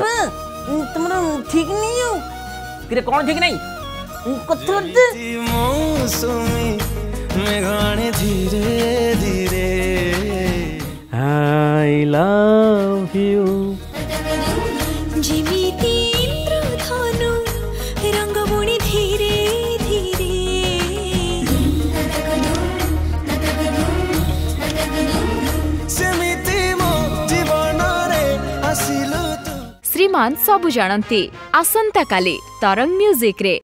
तुम ठीक नहीं हो फिर कौन ठीक नहीं मौसमी में धीरे धीरे आई लव यू ଶ୍ରୀମାନ ସବୁ ଜାଣନ୍ତି ଆସନ୍ତାକାଲି ତରଙ୍ଗ ମ୍ୟୁଜିକ୍ରେ